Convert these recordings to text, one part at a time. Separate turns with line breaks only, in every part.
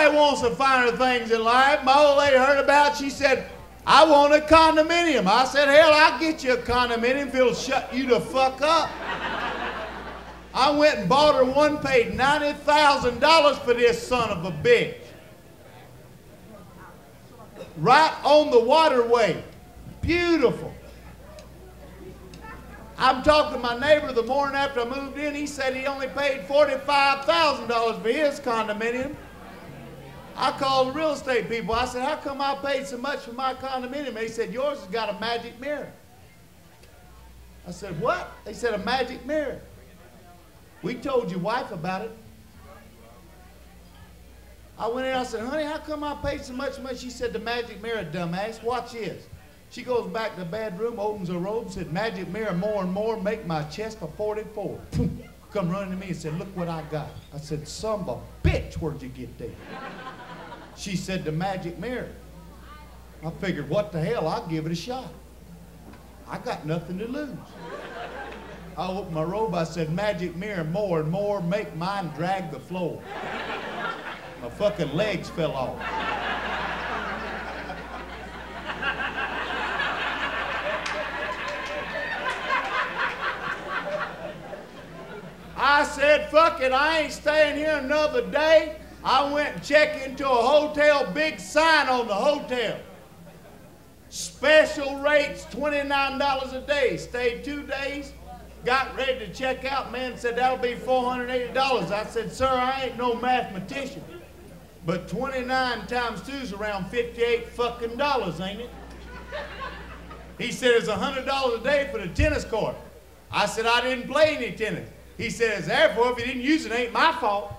Everybody wants the finer things in life. My old lady heard about. It. She said, "I want a condominium." I said, "Hell, I'll get you a condominium if it'll shut you the fuck up." I went and bought her one, paid ninety thousand dollars for this son of a bitch. Right on the waterway. Beautiful. I'm talking to my neighbor the morning after I moved in. He said he only paid $45,000 for his condominium. I called the real estate people. I said, How come I paid so much for my condominium? They said, Yours has got a magic mirror. I said, What? They said, A magic mirror. We told your wife about it. I went in, I said, honey, how come I paid so much money? She said, the magic mirror, dumbass. Watch this. She goes back to the bedroom, opens her robe, said, magic mirror, more and more, make my chest a 44. Come running to me and said, look what I got. I said, son of a bitch, where'd you get that? She said, the magic mirror. I figured, what the hell, I'll give it a shot. I got nothing to lose. I opened my robe, I said, magic mirror, more and more, make mine drag the floor. My fucking legs fell off. I said, fuck it, I ain't staying here another day. I went and checked into a hotel, big sign on the hotel. Special rates, $29 a day. Stayed two days, got ready to check out. Man said, that'll be $480. I said, sir, I ain't no mathematician. But 29 times 2 is around 58 fucking dollars, ain't it? He said it's $100 a day for the tennis court. I said I didn't play any tennis. He says, therefore, if you didn't use it, it ain't my fault.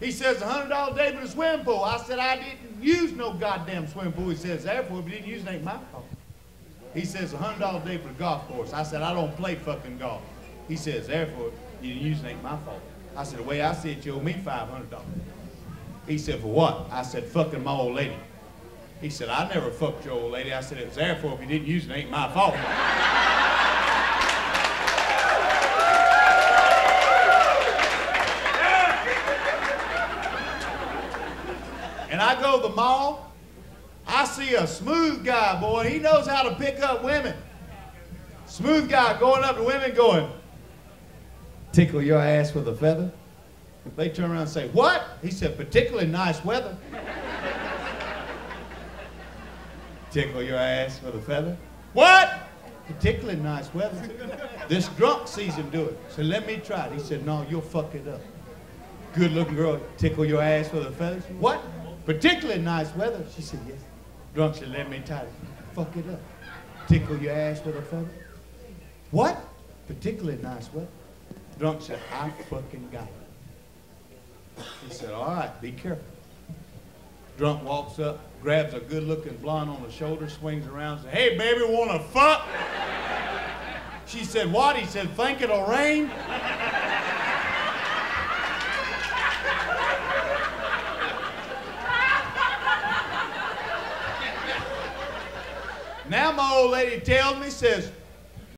He says $100 day for the swimming pool. I said I didn't use no goddamn swimming pool. He says, therefore, if you didn't use it, ain't my fault. He says $100 day for the golf course. I said I don't play fucking golf. He says, therefore, you didn't use it, ain't my fault. I said, the way I see it, you owe me $500. He said, for what? I said, fucking my old lady. He said, I never fucked your old lady. I said, it was therefore if you didn't use it ain't my fault. And I go to the mall, I see a smooth guy, boy. He knows how to pick up women. Smooth guy going up to women going, tickle your ass with a feather. They turn around and say, What? He said, Particularly nice weather. Tickle your ass with a feather. What? Particularly nice weather. This drunk sees him do it. So let me try it. He said, No, you'll fuck it up. Good looking girl, tickle your ass with a feather. What? Particularly nice weather. She said, Yes. Drunk said, Let me it. Fuck it up. Tickle your ass with a feather. What? Particularly nice weather. Drunk said, I fucking got it. He said, all right, be careful. Drunk walks up, grabs a good-looking blonde on the shoulder, swings around, says, hey, baby, want to fuck? She said, what? He said, think it'll rain? Now my old lady tells me, says,